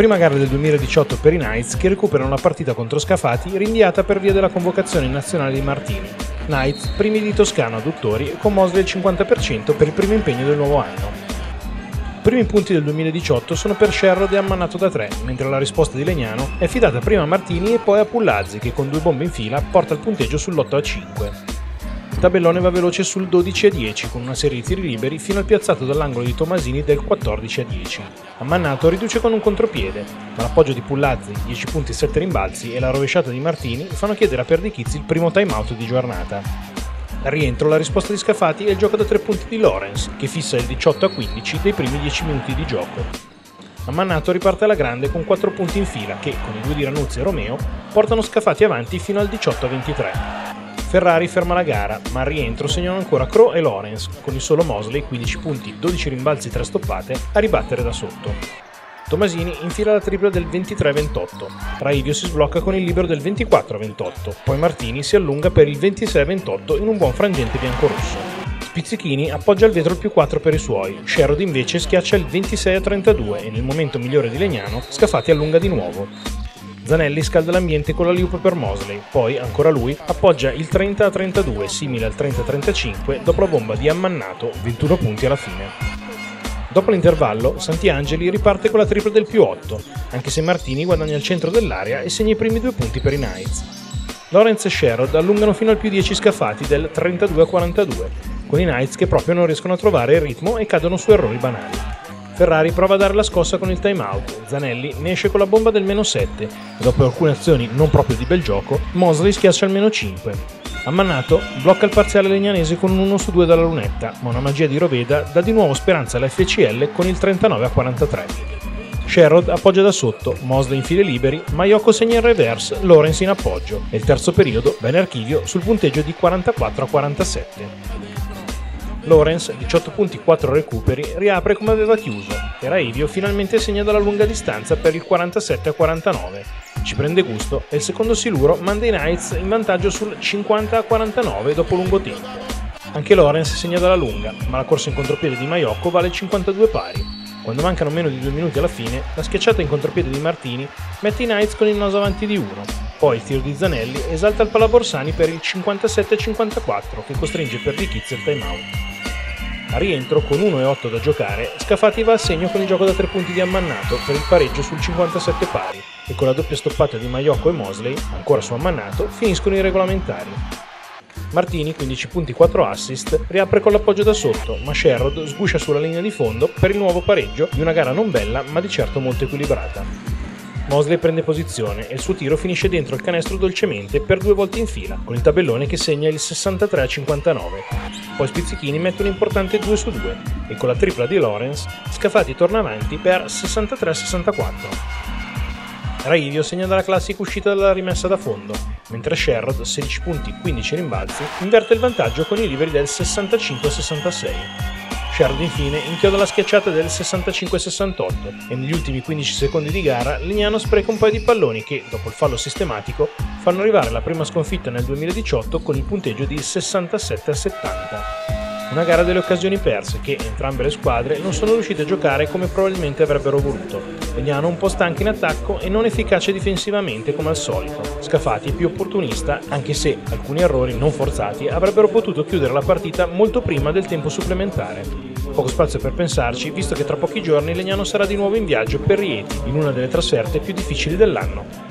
Prima gara del 2018 per i Knights che recuperano la partita contro Scafati rinviata per via della convocazione nazionale di Martini. Knights primi di Toscano adduttori con Mosley il 50% per il primo impegno del nuovo anno. Primi punti del 2018 sono per Sherrod e Ammannato da 3, mentre la risposta di Legnano è affidata prima a Martini e poi a Pullazzi che con due bombe in fila porta il punteggio sull'8 a 5. Tabellone va veloce sul 12 a 10 con una serie di tiri liberi fino al piazzato dall'angolo di Tomasini del 14 a 10. Ammannato riduce con un contropiede, ma l'appoggio di Pullazzi, 10 punti e 7 rimbalzi e la rovesciata di Martini fanno chiedere a Perdichizzi il primo timeout di giornata. Al rientro la risposta di Scafati è il gioco da 3 punti di Lorenz, che fissa il 18 a 15 dei primi 10 minuti di gioco. Ammannato riparte alla grande con 4 punti in fila che, con i due di Ranuzzi e Romeo, portano Scafati avanti fino al 18 a 23. Ferrari ferma la gara, ma al rientro segnano ancora Crow e Lorenz, con il solo Mosley 15 punti, 12 rimbalzi e 3 stoppate, a ribattere da sotto. Tomasini infila la tripla del 23-28. Raivio si sblocca con il libero del 24-28. Poi Martini si allunga per il 26-28 in un buon frangente biancorosso. Spizzichini appoggia il vetro il più 4 per i suoi, Sherrod invece schiaccia il 26-32 e nel momento migliore di Legnano Scafati allunga di nuovo. Zanelli scalda l'ambiente con la liupa per Mosley, poi ancora lui appoggia il 30-32 simile al 30-35 dopo la bomba di Ammannato, 21 punti alla fine. Dopo l'intervallo, Santiangeli riparte con la tripla del più 8, anche se Martini guadagna il centro dell'area e segna i primi due punti per i Knights. Lorenz e Sherrod allungano fino al più 10 scafati del 32-42, con i Knights che proprio non riescono a trovare il ritmo e cadono su errori banali. Ferrari prova a dare la scossa con il timeout, Zanelli ne esce con la bomba del meno 7 e dopo alcune azioni non proprio di bel gioco, Mosley schiaccia il meno 5. Ammannato blocca il parziale legnanese con un 1 su 2 dalla lunetta, ma una magia di Roveda dà di nuovo speranza alla FCL con il 39 a 43. Sherrod appoggia da sotto, Mosley in file liberi, Mayoko segna in reverse, Lorenz in appoggio e il terzo periodo va in archivio sul punteggio di 44 a 47. Lorenz, 18 punti 4 recuperi, riapre come aveva chiuso e Raivio finalmente segna dalla lunga distanza per il 47 a 49. Ci prende gusto e il secondo siluro manda i Knights in vantaggio sul 50 a 49 dopo lungo tempo. Anche Lorenz segna dalla lunga, ma la corsa in contropiede di Maiocco vale 52 pari. Quando mancano meno di due minuti alla fine, la schiacciata in contropiede di Martini mette i Knights con il naso avanti di uno. Poi il tiro di Zanelli esalta il Palaborsani per il 57-54 che costringe per Richiz il timeout. A rientro, con 1 e 8 da giocare, Scafati va a segno con il gioco da 3 punti di Ammannato per il pareggio sul 57 pari e con la doppia stoppata di Maiocco e Mosley, ancora su Ammannato, finiscono i regolamentari. Martini, 15 punti 4 assist, riapre con l'appoggio da sotto, ma Sherrod sguscia sulla linea di fondo per il nuovo pareggio di una gara non bella ma di certo molto equilibrata. Mosley prende posizione e il suo tiro finisce dentro il canestro dolcemente per due volte in fila, con il tabellone che segna il 63 a 59. Poi Spizzichini mette un importante 2 su 2 e con la tripla di Lorenz Scafati torna avanti per 63 a 64. Raivio segna dalla classica uscita dalla rimessa da fondo, mentre Sherrod, 16 punti 15 rimbalzi, inverte il vantaggio con i liberi del 65 a 66. Shard infine inchioda la schiacciata del 65-68 e negli ultimi 15 secondi di gara Lignano spreca un paio di palloni che, dopo il fallo sistematico, fanno arrivare la prima sconfitta nel 2018 con il punteggio di 67-70. Una gara delle occasioni perse che entrambe le squadre non sono riuscite a giocare come probabilmente avrebbero voluto. Legnano un po' stanco in attacco e non efficace difensivamente come al solito. Scafati più opportunista, anche se alcuni errori non forzati avrebbero potuto chiudere la partita molto prima del tempo supplementare. Poco spazio per pensarci, visto che tra pochi giorni Legnano sarà di nuovo in viaggio per Rieti, in una delle trasferte più difficili dell'anno.